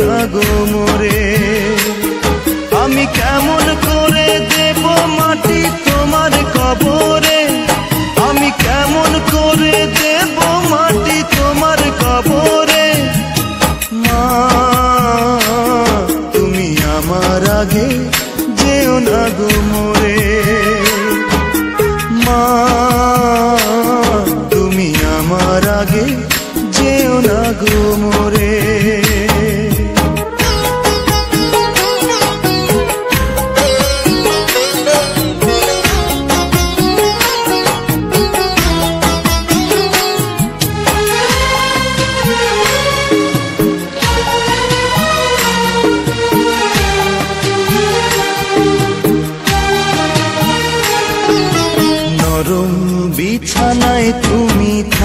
না গো মোরে। আমি কেমন করে দেব মাটি তোমার কবরে?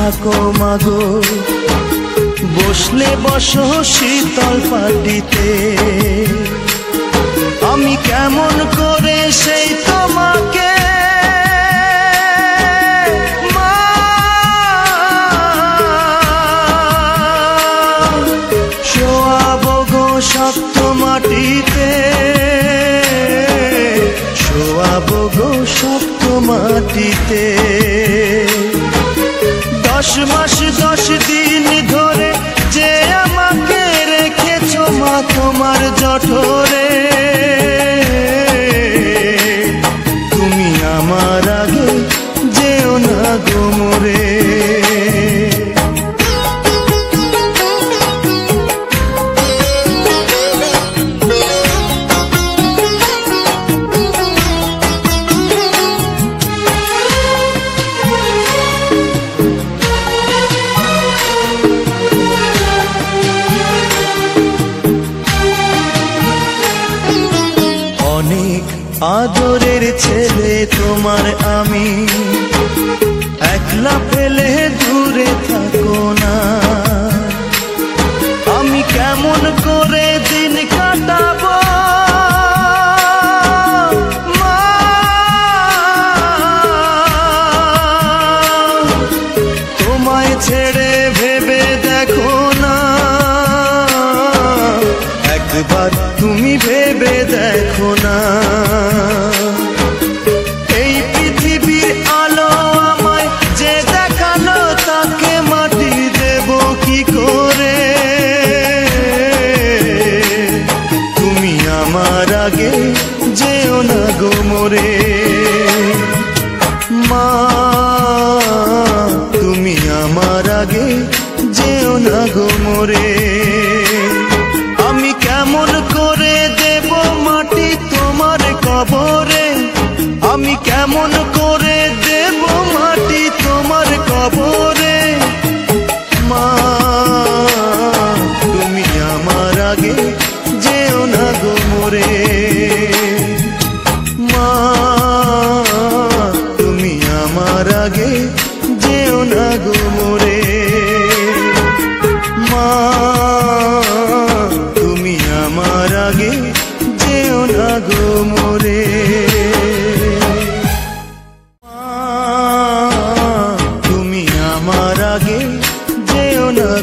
থাকো মাগো। বসলে বসো শীতল পাটিতে। আমি কেমন করে সেই তোমাকে? শক্ত মাটিতে। শোয়াবো গো শক্ত মাটিতে। আমার আদরের ছেলে তোমার আমি। একলা ফেলে দূরে থাকো না। আমি কেমন করে দিন কাটাবো? তোমায় ছেড়ে মোরে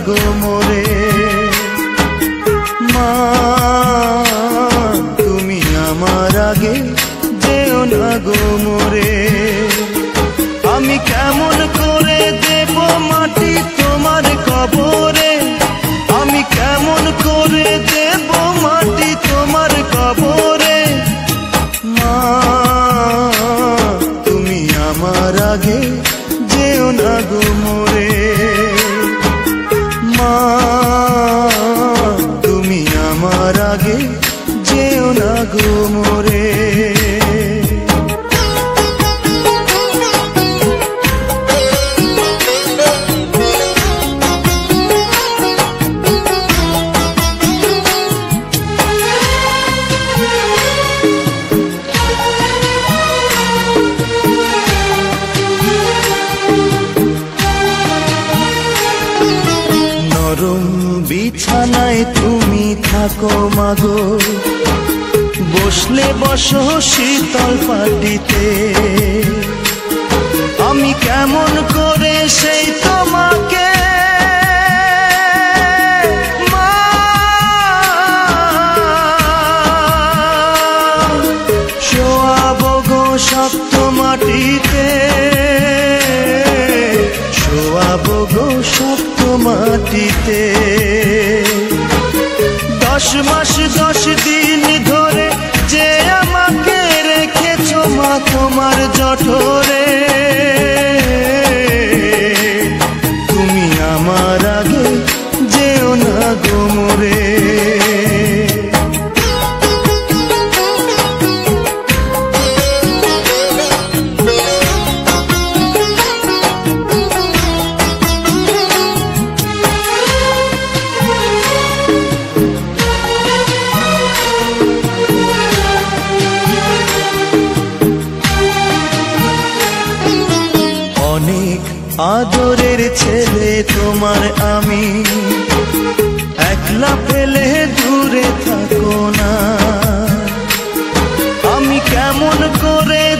গো মোরে। মা, তুমি আমার আগে যেও না গো মোরে। আমি কেমন করে দেব মাটি তোমার কবরে? আমি কেমন করে দেব আমার আগে যেও না গো মোরে মাগো বসলে বসো শীতল পাটিতে। আমি কেমন করে সেই তোমাকে? শক্ত মাটিতে। শোয়াবো গো শক্ত মাটিতে। দশ মাস দশ দিন ধরে যে আমাকে রেখেছো মা তোমার জঠরে। অনেক আদরের ছেলে তোমার আমি। একলা ফেলে দূরে থাকো না। আমি কেমন করে